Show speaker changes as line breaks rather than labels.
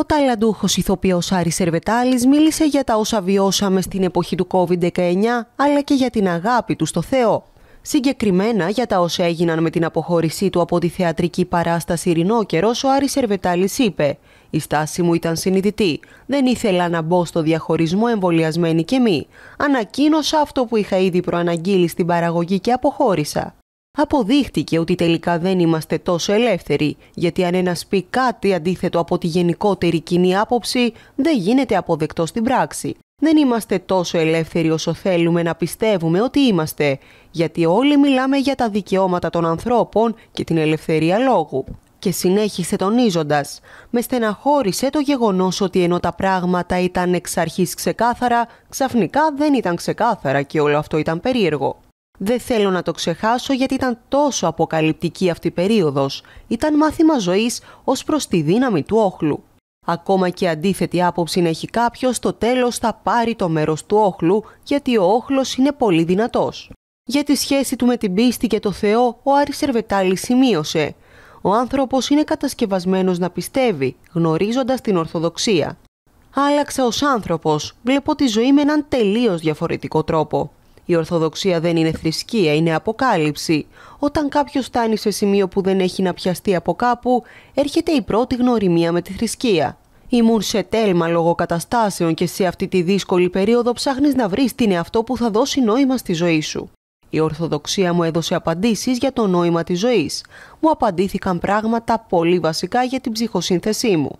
Ο ταλαντούχος ηθοποιός Άρης Σερβετάλης μίλησε για τα όσα βιώσαμε στην εποχή του COVID-19, αλλά και για την αγάπη του στο Θεό. Συγκεκριμένα για τα όσα έγιναν με την αποχώρησή του από τη θεατρική παράσταση Ρινόκερο, ο Άρης Σερβετάλης είπε «Η στάση μου ήταν συνειδητή. Δεν ήθελα να μπω στο διαχωρισμό εμβολιασμένη και μη. Ανακοίνωσα αυτό που είχα ήδη προαναγγείλει στην παραγωγή και αποχώρησα αποδείχτηκε ότι τελικά δεν είμαστε τόσο ελεύθεροι, γιατί αν ένας πει κάτι αντίθετο από τη γενικότερη κοινή άποψη, δεν γίνεται αποδεκτό στην πράξη. Δεν είμαστε τόσο ελεύθεροι όσο θέλουμε να πιστεύουμε ότι είμαστε, γιατί όλοι μιλάμε για τα δικαιώματα των ανθρώπων και την ελευθερία λόγου. Και συνέχισε τονίζοντας, με στεναχώρησε το γεγονός ότι ενώ τα πράγματα ήταν εξ αρχής ξεκάθαρα, ξαφνικά δεν ήταν ξεκάθαρα και όλο αυτό ήταν περίεργο. Δεν θέλω να το ξεχάσω γιατί ήταν τόσο αποκαλυπτική αυτή η περίοδος. Ήταν μάθημα ζωής ως προς τη δύναμη του όχλου. Ακόμα και αντίθετη άποψη να έχει κάποιος, στο τέλος θα πάρει το μέρος του όχλου γιατί ο όχλος είναι πολύ δυνατός. Για τη σχέση του με την πίστη και το Θεό, ο Άρης Σερβετάλης σημείωσε «Ο άνθρωπος είναι κατασκευασμένος να πιστεύει, γνωρίζοντας την Ορθοδοξία. Άλλαξα ως άνθρωπος, βλέπω τη ζωή με έναν τελείως διαφορετικό τρόπο. Η Ορθοδοξία δεν είναι θρησκεία, είναι αποκάλυψη. Όταν κάποιος φτάνει σε σημείο που δεν έχει να πιαστεί από κάπου, έρχεται η πρώτη γνωριμία με τη θρησκεία. Ήμουν σε τέλμα λόγω καταστάσεων και σε αυτή τη δύσκολη περίοδο ψάχνεις να βρεις τι είναι αυτό που θα δώσει νόημα στη ζωή σου. Η Ορθοδοξία μου έδωσε απαντήσεις για το νόημα της ζωής. Μου απαντήθηκαν πράγματα πολύ βασικά για την ψυχοσύνθεσή μου.